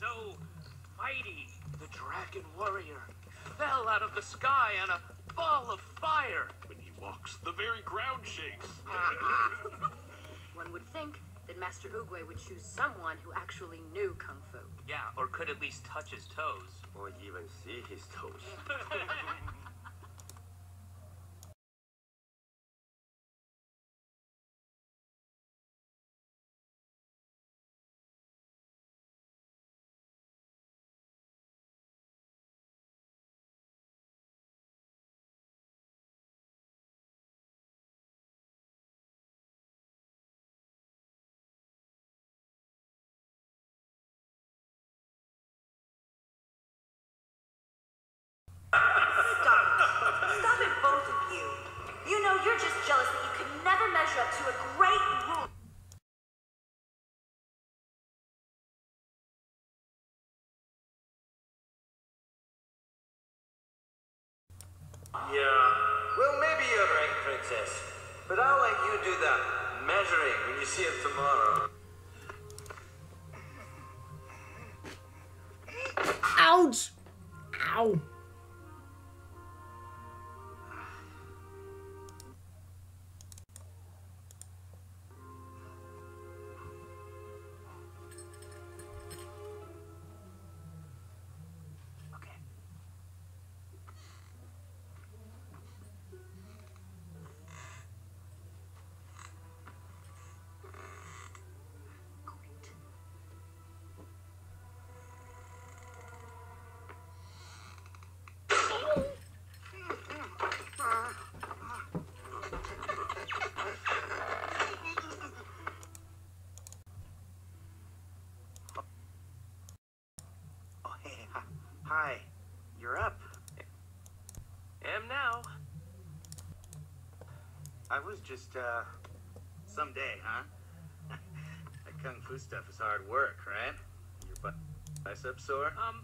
so mighty. The dragon warrior fell out of the sky on a ball of fire. When he walks, the very ground shakes. Ah. One would think that Master Oogway would choose someone who actually knew Kung Fu. Yeah, or could at least touch his toes. Or even see his toes. a great. Yeah. Well, maybe you're right, Princess. But I'll let you do the measuring when you see him tomorrow. Ouch! Ow! I was just, uh, someday, huh? that kung fu stuff is hard work, right? Your bi- bicep sore? Um,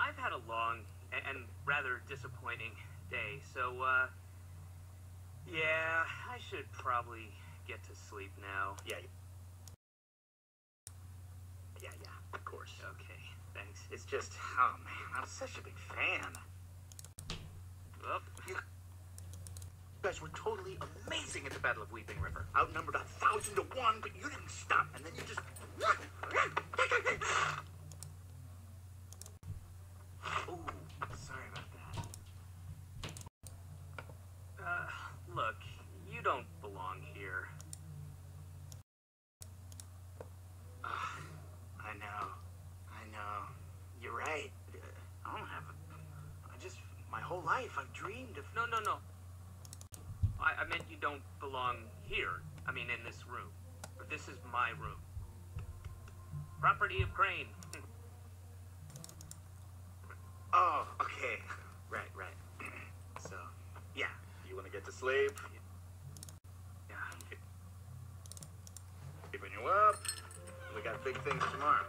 I've had a long and, and rather disappointing day, so, uh, yeah, I should probably get to sleep now. Yeah. Yeah, yeah, of course. Okay, thanks. It's just, oh man, I'm such a big fan. You guys were totally amazing at the Battle of Weeping River. Outnumbered a thousand to one, but you didn't stop, and then you just. Ooh, sorry about that. uh, look, you don't belong here. I know, I know. You're right. Uh, I don't have. A, I just my whole life I've dreamed of. No, no, no. I, I meant you don't belong here. I mean, in this room. But this is my room. Property of Crane. Oh, okay. Right, right. so, yeah, you want to get to sleep? yeah. Keeping you up. We got big things tomorrow.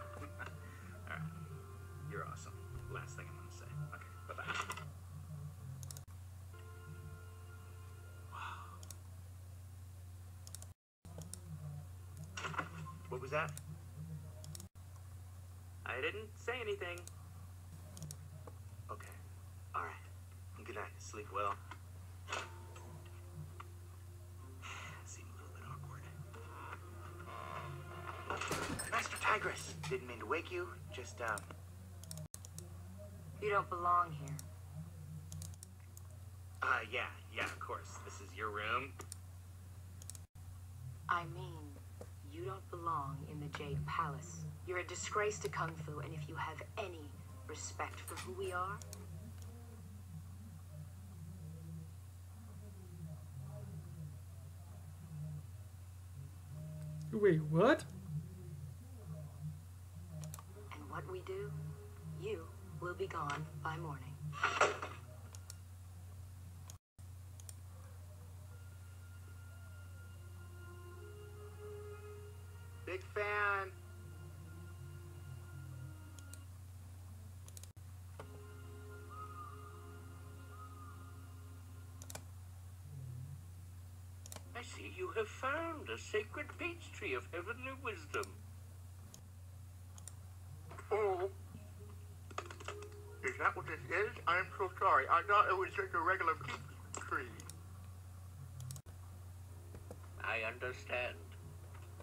That? I didn't say anything. Okay. All right. Good night. Sleep well. Seem a little bit awkward. Master Tigress, didn't mean to wake you. Just um. You don't belong here. Uh, yeah, yeah, of course. This is your room. I mean, you don't belong in the Jade Palace. You're a disgrace to Kung Fu, and if you have any respect for who we are, Wait, what? and what we do, you will be gone by morning. You have found a sacred peach tree of heavenly wisdom. Oh, is that what this is? I'm so sorry. I thought it was just a regular peach tree. I understand.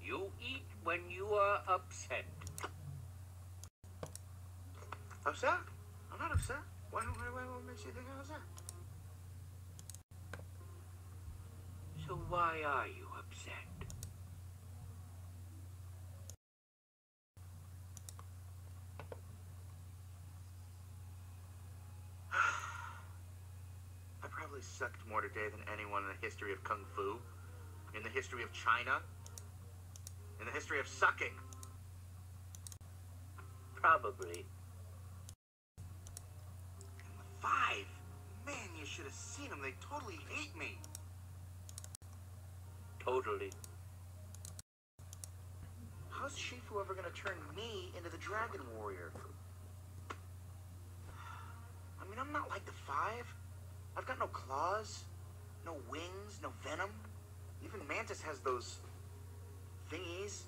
You eat when you are upset. Upset? I'm not upset. Why, why, why, why makes you think I upset? So why are you upset? I probably sucked more today than anyone in the history of Kung Fu, in the history of China, in the history of sucking. Probably. And the five, man, you should have seen them. They totally hate me. Totally. How's Shifu ever gonna turn me into the Dragon Warrior? I mean, I'm not like the five. I've got no claws, no wings, no venom. Even Mantis has those thingies.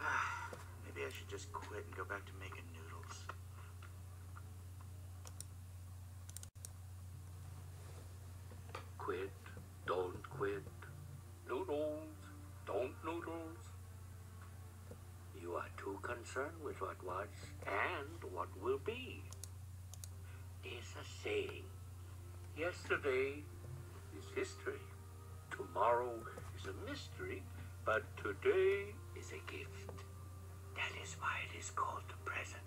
Maybe I should just quit and go back to making noodles. Quit. Don't quit. Noodles. Don't noodles. Concerned with what was and what will be. There's a saying. Yesterday is history. Tomorrow is a mystery. But today is a gift. That is why it is called the present.